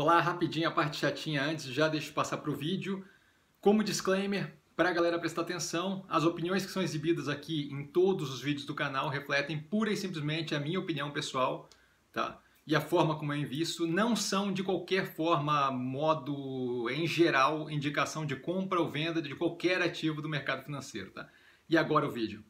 Olá, rapidinho a parte chatinha antes, já deixo passar para o vídeo. Como disclaimer, para a galera prestar atenção, as opiniões que são exibidas aqui em todos os vídeos do canal refletem pura e simplesmente a minha opinião pessoal, tá? E a forma como eu invisto não são de qualquer forma, modo, em geral, indicação de compra ou venda de qualquer ativo do mercado financeiro, tá? E agora o vídeo.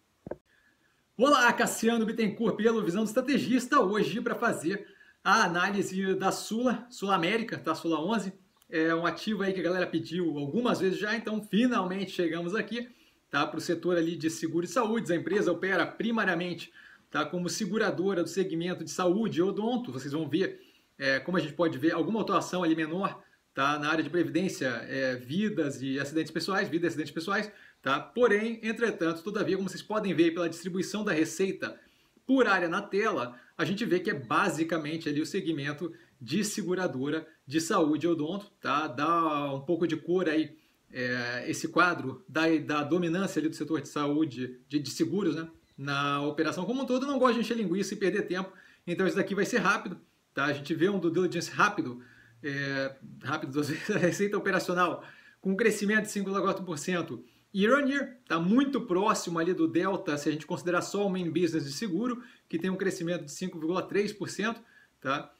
Olá, Cassiano Bittencourt pelo Visão do Estrategista, hoje para fazer a análise da Sula, Sul América, tá? Sula 11, é um ativo aí que a galera pediu algumas vezes já, então finalmente chegamos aqui, tá? Para o setor ali de seguro e saúde, a empresa opera primariamente, tá? Como seguradora do segmento de saúde e odonto, vocês vão ver, é, como a gente pode ver, alguma atuação ali menor, tá? Na área de previdência, é, vidas e acidentes pessoais, vidas e acidentes pessoais, tá? Porém, entretanto, todavia, como vocês podem ver pela distribuição da receita por área na tela, a gente vê que é basicamente ali o segmento de seguradora de saúde odonto, tá? Dá um pouco de cor aí é, esse quadro da, da dominância ali do setor de saúde, de, de seguros, né? Na operação como um todo, não gosto de encher linguiça e perder tempo, então isso daqui vai ser rápido, tá? A gente vê um due diligence rápido, é, rápido, da receita operacional, com um crescimento de 5,4%, Year on year, está muito próximo ali do delta, se a gente considerar só o main business de seguro, que tem um crescimento de 5,3%. Tá?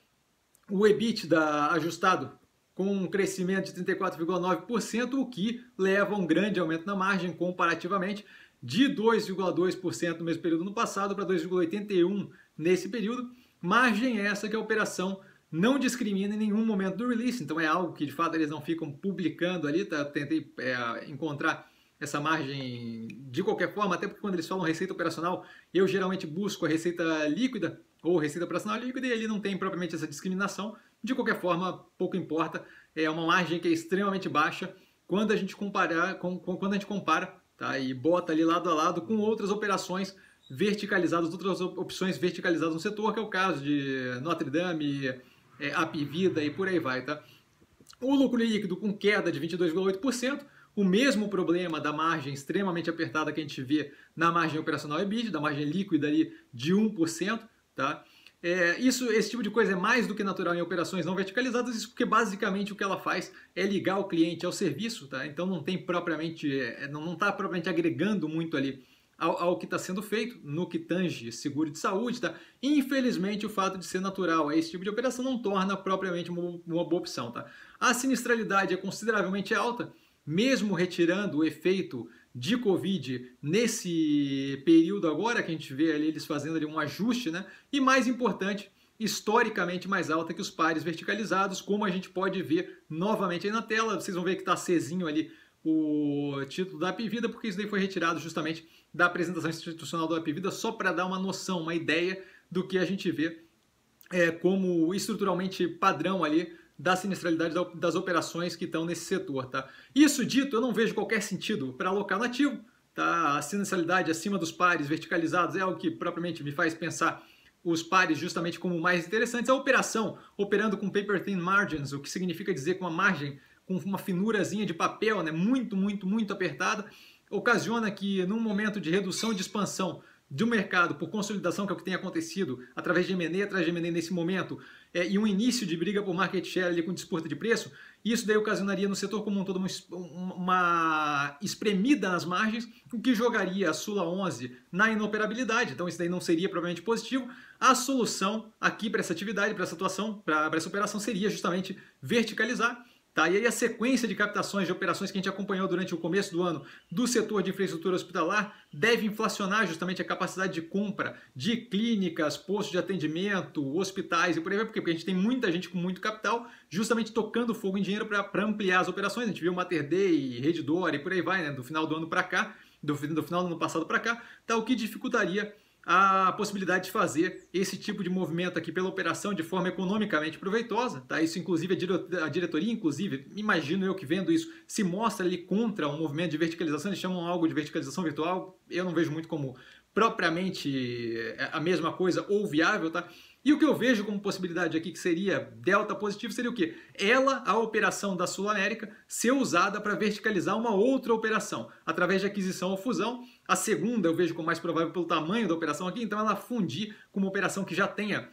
O EBITDA ajustado com um crescimento de 34,9%, o que leva a um grande aumento na margem comparativamente de 2,2% no mesmo período no passado para 2,81% nesse período. Margem essa que a operação não discrimina em nenhum momento do release, então é algo que de fato eles não ficam publicando ali, tá? Tentei é, encontrar essa margem de qualquer forma, até porque quando eles falam receita operacional, eu geralmente busco a receita líquida ou receita operacional líquida e ele não tem propriamente essa discriminação. De qualquer forma, pouco importa, é uma margem que é extremamente baixa quando a gente comparar, com, com, quando a gente compara tá, e bota ali lado a lado com outras operações verticalizadas, outras opções verticalizadas no setor, que é o caso de Notre Dame, é, Apivida e por aí vai. Tá? O lucro líquido com queda de 22,8%, o mesmo problema da margem extremamente apertada que a gente vê na margem operacional EBIT, da margem líquida ali de 1%, tá? É, isso, esse tipo de coisa é mais do que natural em operações não verticalizadas, isso porque basicamente o que ela faz é ligar o cliente ao serviço, tá? Então não tem propriamente, é, não está propriamente agregando muito ali ao, ao que está sendo feito no que tange seguro de saúde, tá? Infelizmente o fato de ser natural, esse tipo de operação não torna propriamente uma, uma boa opção, tá? A sinistralidade é consideravelmente alta, mesmo retirando o efeito de Covid nesse período agora que a gente vê ali eles fazendo ali um ajuste, né? E mais importante, historicamente mais alta que os pares verticalizados, como a gente pode ver novamente aí na tela. Vocês vão ver que está cezinho ali o título da Apivida, porque isso daí foi retirado justamente da apresentação institucional da Apivida, só para dar uma noção, uma ideia do que a gente vê é, como estruturalmente padrão ali da sinistralidade das operações que estão nesse setor. Tá? Isso dito, eu não vejo qualquer sentido para alocar nativo. Tá? A sinistralidade acima dos pares verticalizados é algo que propriamente me faz pensar os pares justamente como mais interessantes. A operação operando com paper thin margins, o que significa dizer com uma margem com uma finurazinha de papel né, muito, muito, muito apertada, ocasiona que num momento de redução de expansão de um mercado por consolidação, que é o que tem acontecido através de M&A, atrás de M&A nesse momento, é, e um início de briga por market share ali com disputa de preço, isso daí ocasionaria no setor como um todo uma, uma espremida nas margens, o que jogaria a Sula 11 na inoperabilidade, então isso daí não seria provavelmente positivo. A solução aqui para essa atividade, para essa atuação, para essa operação seria justamente verticalizar, Tá? E aí a sequência de captações de operações que a gente acompanhou durante o começo do ano do setor de infraestrutura hospitalar deve inflacionar justamente a capacidade de compra de clínicas, postos de atendimento, hospitais e por aí vai, porque a gente tem muita gente com muito capital justamente tocando fogo em dinheiro para ampliar as operações. A gente viu Mater Dei, Redditor e por aí vai, né? do final do ano para cá, do, do final do ano passado para cá, tá? o que dificultaria a possibilidade de fazer esse tipo de movimento aqui pela operação de forma economicamente proveitosa, tá? Isso inclusive a diretoria, inclusive, imagino eu que vendo isso, se mostra ali contra um movimento de verticalização, eles chamam algo de verticalização virtual, eu não vejo muito como propriamente é, a mesma coisa ou viável, tá? E o que eu vejo como possibilidade aqui que seria delta positivo seria o quê? Ela, a operação da Sul América, ser usada para verticalizar uma outra operação, através de aquisição ou fusão. A segunda eu vejo como mais provável pelo tamanho da operação aqui, então ela fundir com uma operação que já tenha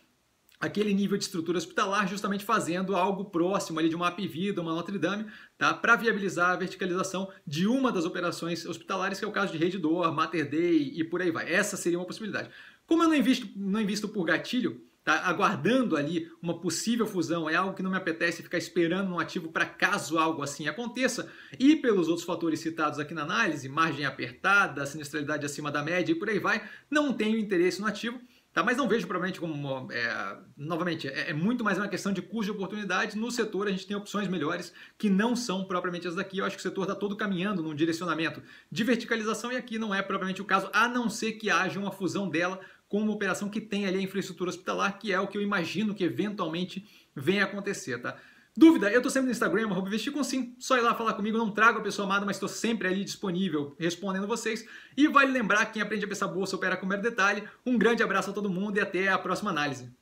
aquele nível de estrutura hospitalar, justamente fazendo algo próximo ali de uma Apivida, uma Notre Dame, tá? para viabilizar a verticalização de uma das operações hospitalares, que é o caso de Rede Dor, Mater Dei e por aí vai. Essa seria uma possibilidade. Como eu não invisto, não invisto por gatilho, tá? aguardando ali uma possível fusão, é algo que não me apetece ficar esperando um ativo para caso algo assim aconteça, e pelos outros fatores citados aqui na análise, margem apertada, sinistralidade acima da média e por aí vai, não tenho interesse no ativo, Tá? Mas não vejo provavelmente como. É, novamente, é, é, muito mais uma questão de custo de oportunidade. No setor, a gente tem opções melhores que não são propriamente as daqui. Eu acho que o setor está todo caminhando num direcionamento de verticalização e aqui não é propriamente o caso, a não ser que haja uma fusão dela com uma operação que tem ali a infraestrutura hospitalar, que é o que eu imagino que eventualmente venha a acontecer. Tá? Dúvida? Eu estou sempre no Instagram, arroba com sim. Só ir lá falar comigo, não trago a pessoa amada, mas estou sempre ali disponível respondendo vocês. E vale lembrar que quem aprende a pensar bolsa opera com mero detalhe. Um grande abraço a todo mundo e até a próxima análise.